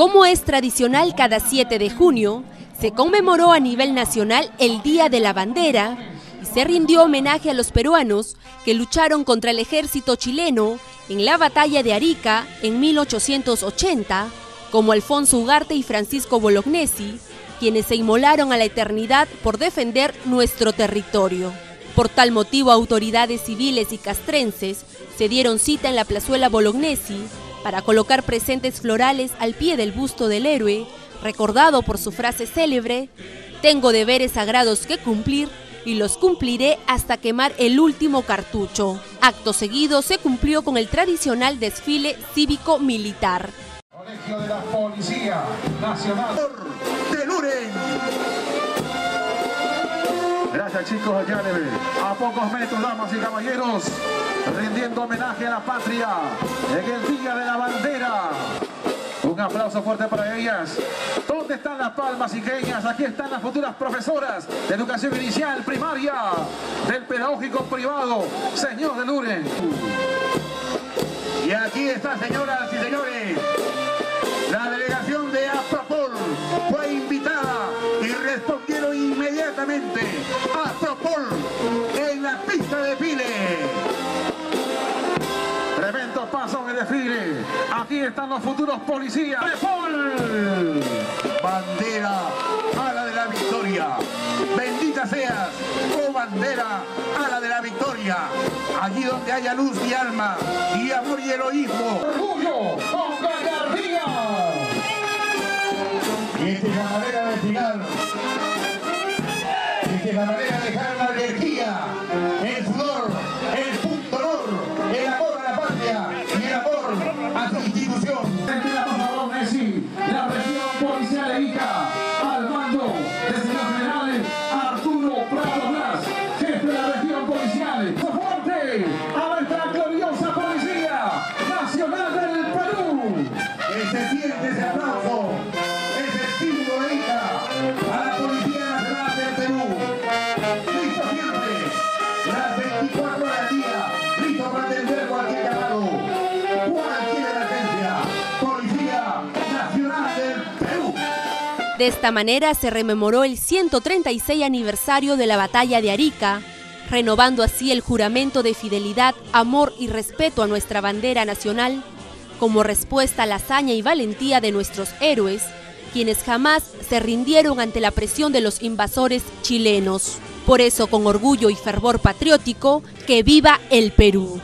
Como es tradicional cada 7 de junio, se conmemoró a nivel nacional el Día de la Bandera y se rindió homenaje a los peruanos que lucharon contra el ejército chileno en la batalla de Arica en 1880, como Alfonso Ugarte y Francisco Bolognesi, quienes se inmolaron a la eternidad por defender nuestro territorio. Por tal motivo, autoridades civiles y castrenses se dieron cita en la plazuela Bolognesi para colocar presentes florales al pie del busto del héroe, recordado por su frase célebre, tengo deberes sagrados que cumplir y los cumpliré hasta quemar el último cartucho. Acto seguido se cumplió con el tradicional desfile cívico-militar. Colegio de la Policía Nacional Gracias chicos, allá a pocos metros, damas y caballeros, rindiendo homenaje a la patria en el Día de la Bandera. Un aplauso fuerte para ellas. ¿Dónde están las palmas iqueñas? Aquí están las futuras profesoras de educación inicial, primaria, del pedagógico privado, señor de Luren. Y aquí está, señoras y señores, inmediatamente a APROPOL en la pista de desfile paso en el desfile. Aquí están los futuros policías. Bandera a la de la victoria. Bendita seas, oh bandera a la de la victoria. Allí donde haya luz y alma y amor y heroísmo. Orgullo con gallardía. Y esta la manera de dejar la energía, el sudor, el punto honor, el amor a la patria y el amor a su institución. 24 horas del día, listo para atender cualquier llamado, cualquier emergencia. Policía Nacional del Perú. De esta manera se rememoró el 136 aniversario de la batalla de Arica, renovando así el juramento de fidelidad, amor y respeto a nuestra bandera nacional, como respuesta a la hazaña y valentía de nuestros héroes, quienes jamás se rindieron ante la presión de los invasores chilenos. Por eso, con orgullo y fervor patriótico, que viva el Perú.